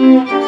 Música